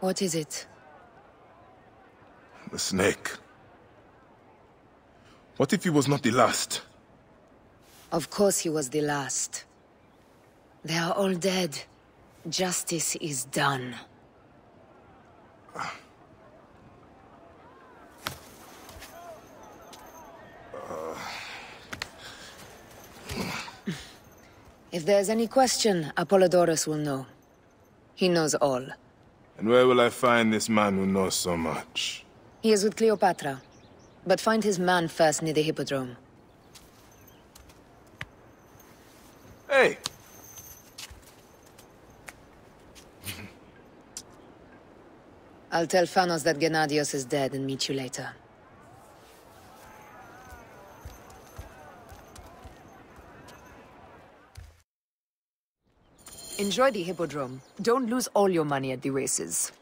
What is it? The snake. What if he was not the last? Of course he was the last. They are all dead. Justice is done. Uh. If there's any question, Apollodorus will know. He knows all. And where will I find this man who knows so much? He is with Cleopatra. But find his man first near the Hippodrome. Hey! I'll tell Phanos that Gennadios is dead and meet you later. Enjoy the Hippodrome. Don't lose all your money at the races.